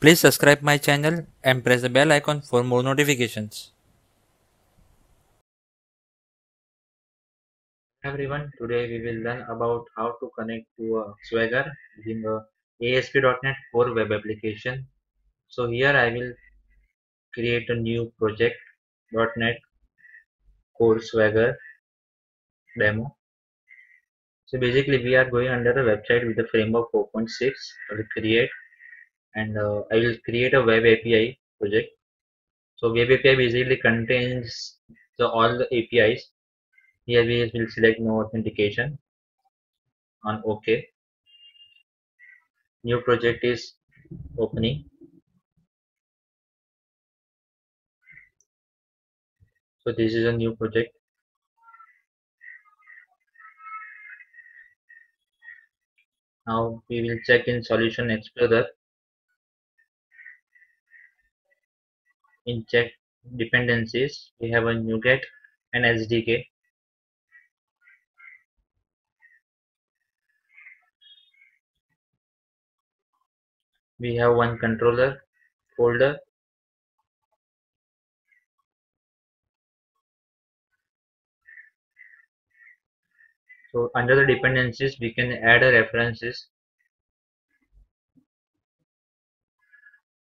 Please subscribe my channel and press the bell icon for more notifications. everyone today we will learn about how to connect to a swagger using a ASP.NET Core web application. So here I will create a new project .NET Core Swagger demo. So basically we are going under a website with the framework 4.6 I create and uh, I will create a web API project. So web API basically contains the all the APIs here we will select no authentication on ok. New project is opening. So this is a new project. Now we will check in solution explorer in check dependencies we have a NuGet and SDK we have one controller folder. So under the dependencies we can add a references.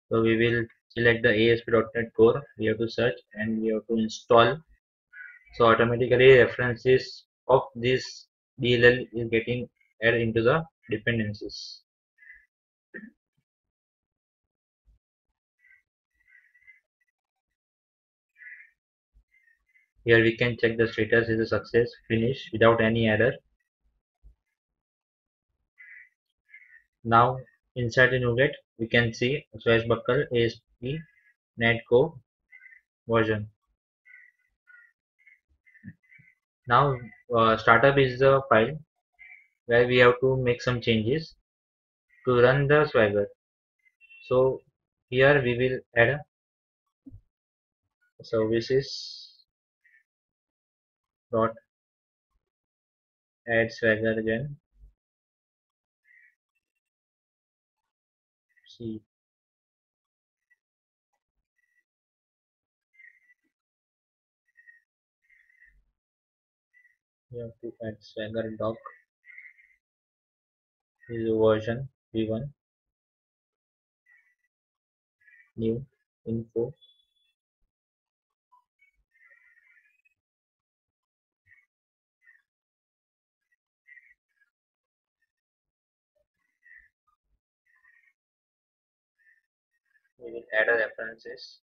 So we will select the ASP.NET Core. We have to search and we have to install. So automatically references of this DLL is getting added into the dependencies. Here we can check the status is a success finish without any error. Now inside the NuGet we can see Swashbuckle ASP Netcore version. Now uh, startup is the file where we have to make some changes to run the Swagger. So here we will add services dot add swagger again see we have to add swagger doc is version v1 new info. We will add a references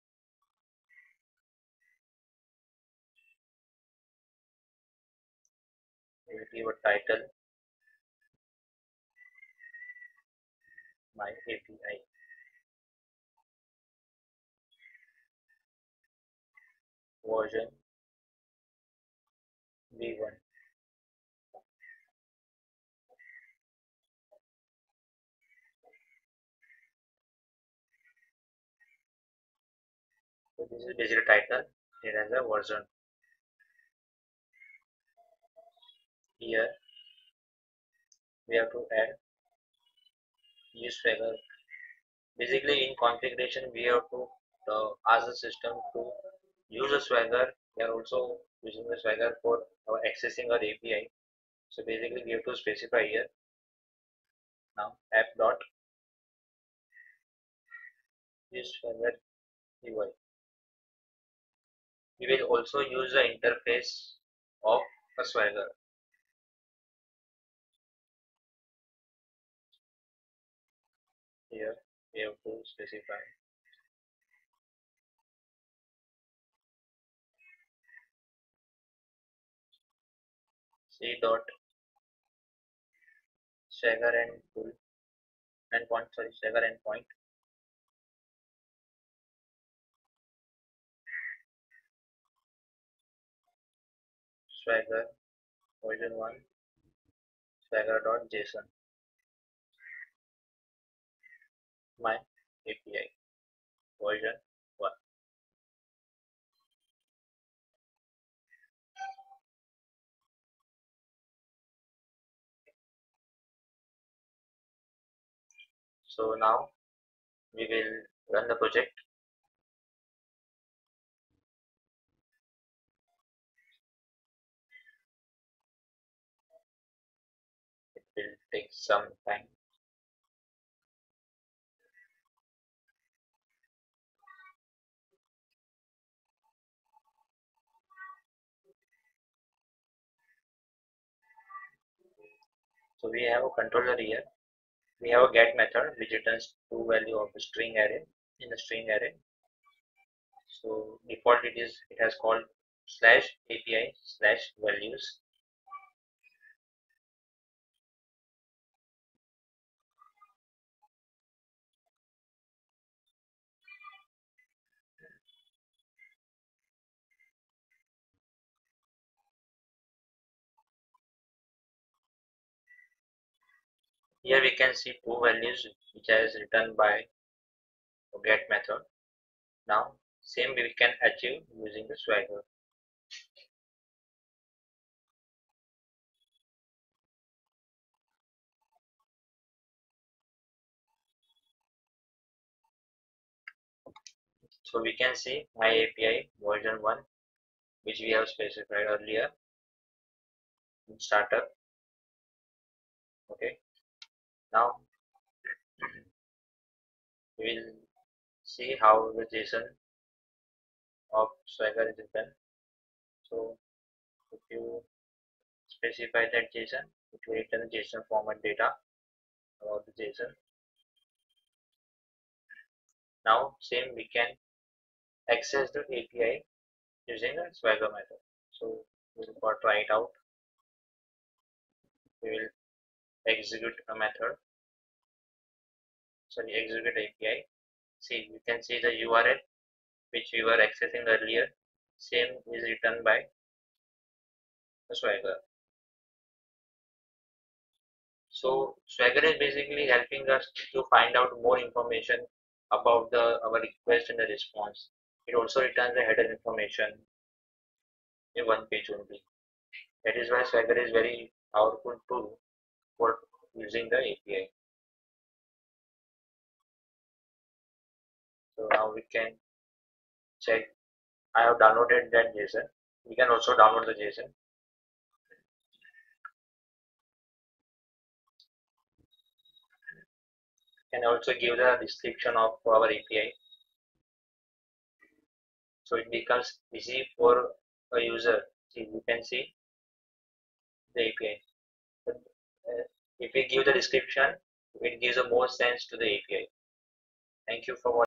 give a title my API version v1 So this is digital title. It has a version. Here we have to add use swagger. Basically in configuration we have to uh, ask the system to use a swagger. We are also using the swagger for accessing our API. So basically we have to specify here. Now app dot use swagger UI we will also use the interface of a swagger specify. C dot swagger and tool endpoint sorry swagger endpoint swagger version 1 swagger.json my API version 1 so now we will run the project. It will take some time so we have a controller here. We have a get method which returns true value of a string array in a string array. So default it is it has called slash api slash values Here we can see two values which is returned by get method. Now same we can achieve using the swagger. So we can see my API version 1 which we have specified earlier in startup. Okay, now we will see how the JSON of Swagger is written. So if you specify that JSON, it will return JSON format data about the JSON. Now same we can access the API using a Swagger method. So we will try it out. We will execute a method. So we execute API see you can see the URL which we were accessing earlier. Same is written by Swagger. So Swagger is basically helping us to find out more information about the our request and the response. It also returns the header information in one page only. That is why Swagger is very powerful tool using the API. So now we can check. I have downloaded that JSON. We can also download the JSON. Can also give the description of our API. So it becomes easy for a user. See, you can see the API. If we give the description, it gives a more sense to the API. Thank you for watching.